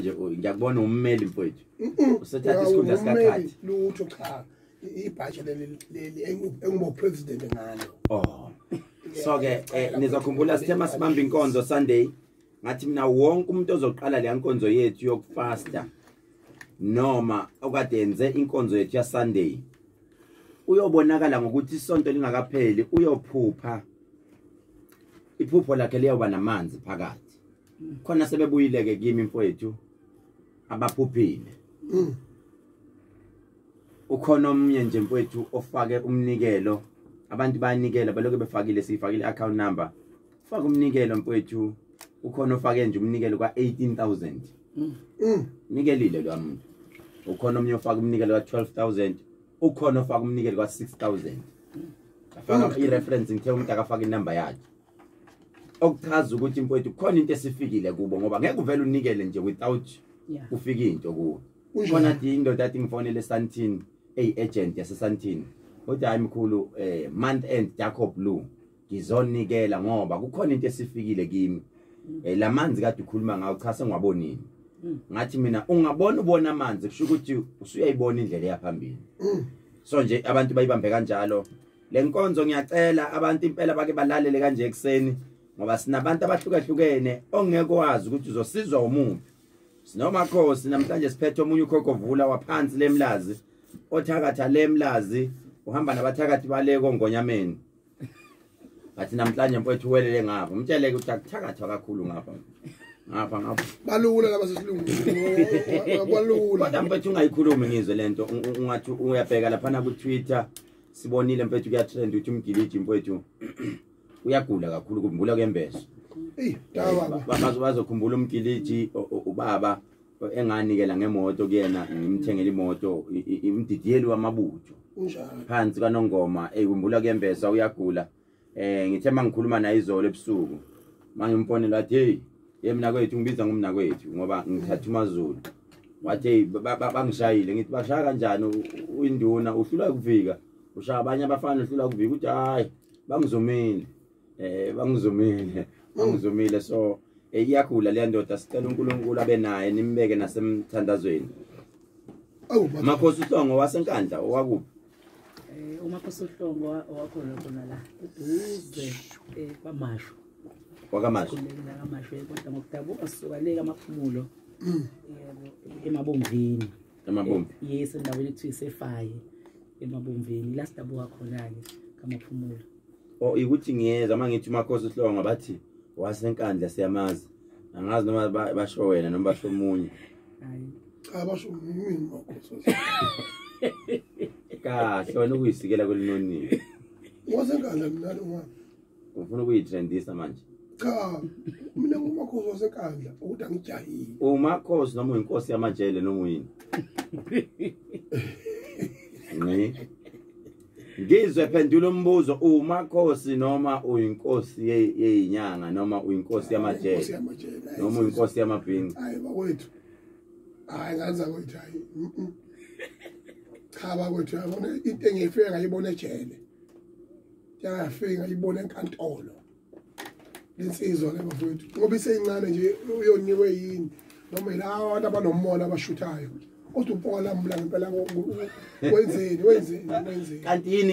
Oh, ngiyakubona ummeli mfowethu usethatha isikhundla sikakhathi lutho cha ibhaje leli engibopresident ngalo oh so-ke um eh, nizakhumbula sithema sibambe inkonzo sunday ngathi mina wonke umuntu ozoqala leya nkonzo yethu yokufasta noma okade yenze inkonzo yethu yasunday uyobonakala ngokuthi isonto lingakapheli uyophupha iphupho lakhe liyoba namanzi phakathi mm. khona sebebuyile-ke kimi mfowethu ababhubhile mm. ukhona omnye nje mfowethu ofake umnikelo abantu bayanikela baloke befakile siyifakile account number ufake umnikelo mfowethu ukhona ofake nje umnikelo ka 18000 mm. mm. nikelile lwa muntu ukhona omnye ofake umnikelo ka 12000 ukhona ofake umnikelo ka 6000 afaka i reference ngithe umuntu akafaka inamba yakhe okuchaza ukuthi mfowethu kukhona into esifikile kubo ngoba ngeke uvele unikele nje without ufika into kuwo ubona thi indoda athi ngifonele Santini ey agent yase Santini uthi hayi mkhulu eh month end Jacob Blue ngizonikela ngoba kukhona into esifikile kimi mm. eh lamanzi kade ukhuluma ngawo cha sengwabonini mm. ngathi mina ungabona ubona amanzi kusho ukuthi usuyayibona indlela yaphambili mm. so nje abantu bayibambe kanjalo lenkonzo ngiyacela abantu impela bake balalele kanje ekseni ngoba sinabantu abahlukahlukene ongeke wazi ukuthi uzosizwa umuphi sinomakhosi namhlanje siphethe omunye ukhokho vula waphansi lemlazi othakatha lemlazi uhamba nabathakathi baleko ngonyameni ngathi namhlanje mfowethu uwelele ngapha umtsheleke ukuthi akuthakathwa kakhulu ngapha ngapha ngapha balula laba sesilungulaula kodwa mfowethu ungayikhulumi ngizwe le nto ungathi uyabheka laphana kutwitter sibonile mfowethu kuyatrend ukuthi umgiliji mfowethu uyagula kakhulu kumbula kwembeso bazokhumbula umgiliji ubaba enganikela ngemoto kuyena ngimthengela imoto imdidiyeli wamabutho phansi kanongoma eyikumbula kuyembesa uyagula um eh, ngithe ma ngikhuluma naye izolo ebusuku mangimfonele wathi heyi ye mnakwethu ngibiza ngumnakwethu ngoba ngithathe umazulu wathi heyi bangishayile ngithi bashaya kanjani uinduna uhlula kufika ushaya abanye abafana uhlula kufika ukuthi hhayi bangizumile um bangizumile bangizumile so iyagula leya ndoda sicela unkulunkulu abe naye nimbeke nasemthandazweni makhosi uhlongo wasenkandla owakuphi eh, umakhosi uhlongo owakhona khona la uduze eh, kwamasho wakamashoaashoaaasukalekamakhumulo eh, mm. emabomvini yes endaweni ekuthiwa isefaye emabomvini la sidabuka khona-ke kamaphumulo o oh, ikuthi ngiyeza uma ngithi umakhosi uhlongo bathi wasenkandla siyamazi angazi noma basho wena noma basho omunye kahle wena ukuyisikela kwelinonini ufuna ukuyitrendisa manje cha mina ngumakhosi wasekandla ukuthi angijahile umakhosi noma uyinkosi yamajele noma uyini ngizwe phendula umbuzo umakhosi noma uyinkosi yeyinyanga noma uyinkosi yamajele noma uyinkosi yamabhinqi hayi bakwethu hayi ngaza kwethu hayi cha bakwethu yabona into engiyifika ngayibona ejele yangafika ngayibona enkantolo insizwa le bafowethu ngoba iseyincane nje uyonikwe yini noma yilawa abantu abanomona abashuthayo uthi upola mlangempela wenzeni wenzeni wenzeni kanti yini